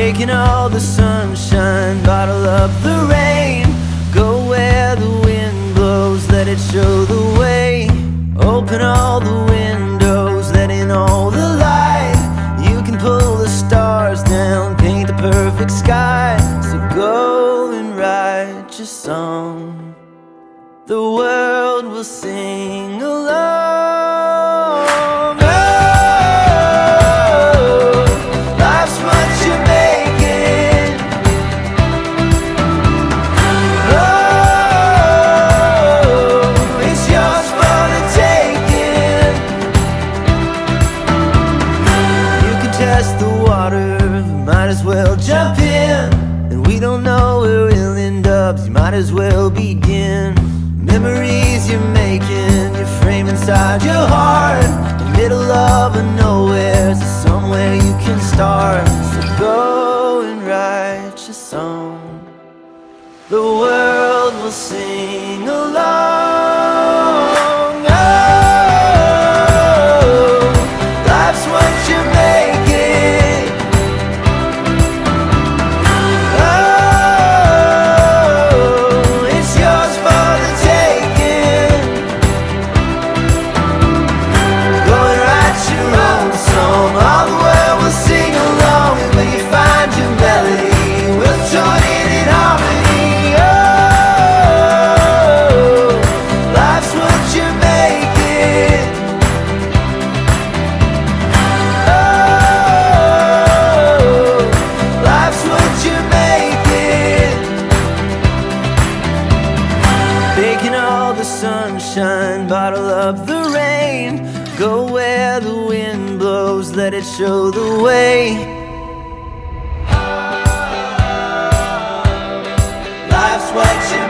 Taking all the sunshine, bottle up the rain. Go where the wind blows, let it show the way. Open all the windows, let in all the light. You can pull the stars down, paint the perfect sky. So go and write your song. The world will sing along as well jump in. And we don't know where we'll end up, you might as well begin. Memories you're making, you frame inside your heart. The middle of a nowhere, so somewhere you can start. So go and write your song. The world will sing along. Taking all the sunshine, bottle up the rain. Go where the wind blows, let it show the way. Life's what you